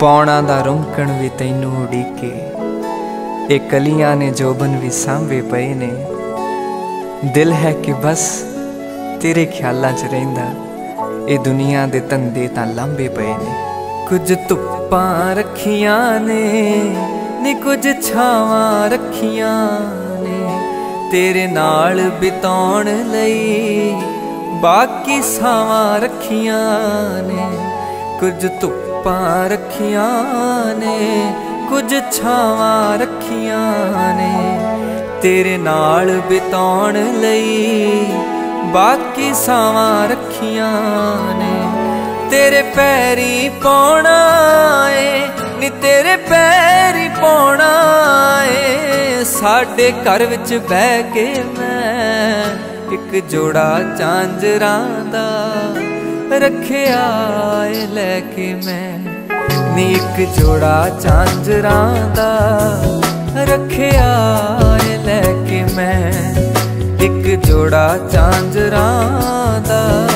ਪੌਣਾ ਦਾ ਰੁੰਕਣ ਵੀ ਤੈਨੂੰ ਉਡੀਕੇ। ਇਹ ਕਲੀਆਂ ਨੇ ਜੋਬਨ ਵੀ ਸਾਂਭੇ ਪਏ ਨੇ। ਦਿਲ ਹੈ ਕਿ ਬਸ ਤੇਰੇ ਖਿਆਲਾਂ 'ਚ ਰਹਿੰਦਾ। ਇਹ ਦੁਨੀਆ ਦੇ ਧੰਦੇ ਤਾਂ ਲਾਂਬੇ ਪਏ ਨੇ। ਕੁਝ ਧੁੱਪਾਂ ਰੱਖੀਆਂ ਨੇ, ਨੀ ਕੁਝ ਛਾਵਾਂ ਰੱਖੀਆਂ ਨੇ। ਤੇਰੇ ਨਾਲ ਬਿਤਾਉਣ ਲਈ ਬਾਕੀ ਸਾਵਾਂ ਰੱਖੀਆਂ ਨੇ। ਕੁਝ ਧੁੱਪ ਰੱਖੀਆਂ ਨੇ, ਕੁਝ ਛਾਵਾਂ ਰੱਖੀਆਂ ਨੇ। ਤੇਰੇ ਨਾਲ ਬਿਤਾਉਣ ਲਈ ਬਾਕੀ ਸਾਵਾਂ ਰੱਖੀਆਂ ਨੇ। ਤੇਰੇ ਪੈਰੀ ਪਾਉਣਾ ਏ, ਨੀ ਤੇਰੇ ਪੈਰੀ ਪਾਉਣਾ ਏ। ਸਾਡੇ ਘਰ ਵਿੱਚ ਬਹਿ ਕੇ ਮੈਂ ਇੱਕ ਜੋੜਾ ਚਾਂਜਰਾਂ ਦਾ ਰੱਖਿਆ ਏ ਲੈ ਕੇ ਮੈਂ। ਨੀ ਇੱਕ ਜੋੜਾ ਚਾਂਜਰਾਂ ਦਾ ਰੱਖਿਆ ਏ ਲੈ ਕੇ ਮੈਂ। ਇੱਕ ਜੋੜਾ ਚਾਂਜਰਾਂ ਦਾ